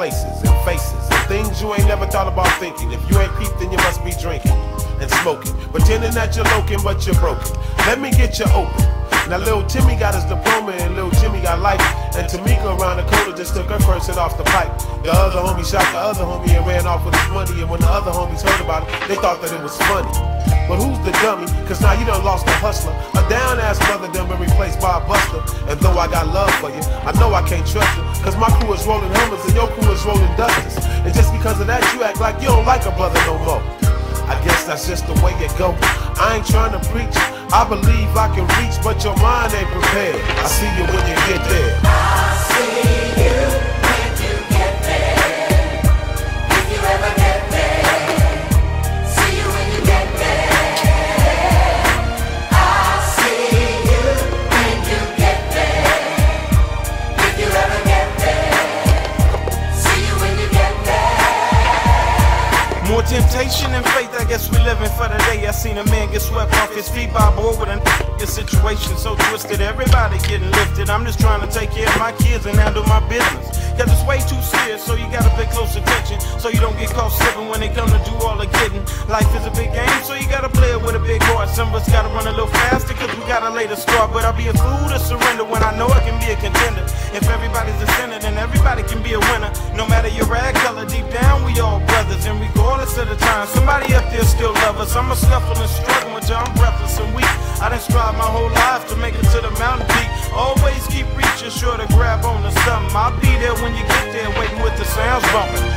places and faces and things you ain't never thought about thinking. If you ain't peeped, then you must be drinking and smoking. Pretending that you're loking, but you're broken. Let me get you open. Now little Timmy got his diploma and little Jimmy got life. And Tamika around the corner just took her first hit off the pipe. The other homie shot the other homie and ran off with his money. And when the other homies heard about it, they thought that it was funny. But who's the dummy? Cause now you done lost a hustler. A down ass brother done been replaced by a buster. And though I got love for you, I know I can't trust you. Cause my crew is rolling Hummers and your crew is rolling Dusters. And just because of that, you act like you don't like a brother no more. I guess that's just the way it go. I ain't trying to preach. I believe I can reach, but your mind ain't prepared. I see you when you get there. I see you temptation and faith, I guess we living for the day. I seen a man get swept off his feet by a boy with a situation so twisted. Everybody getting lifted. I'm just trying to take care of my kids and handle my business. Cause it's way too serious, so you gotta pay close attention. So you don't get caught slipping when they come to do all the getting. Life is a big game, so you gotta play it with a big heart. Some of us gotta run a little faster, gotta lay the start. But I'll be a fool to surrender when I know I can be a contender. If everybody's a sinner, then everybody can be a winner. No matter your rag color, deep down we all brothers. And regardless of the time, somebody up there still love us. I'm a scuffle and struggle until I'm breathless and weak. I done strive my whole life to make it to the mountain peak. Always keep reaching, sure to grab on to something. I'll be there when you get there, waiting with the sounds bumping.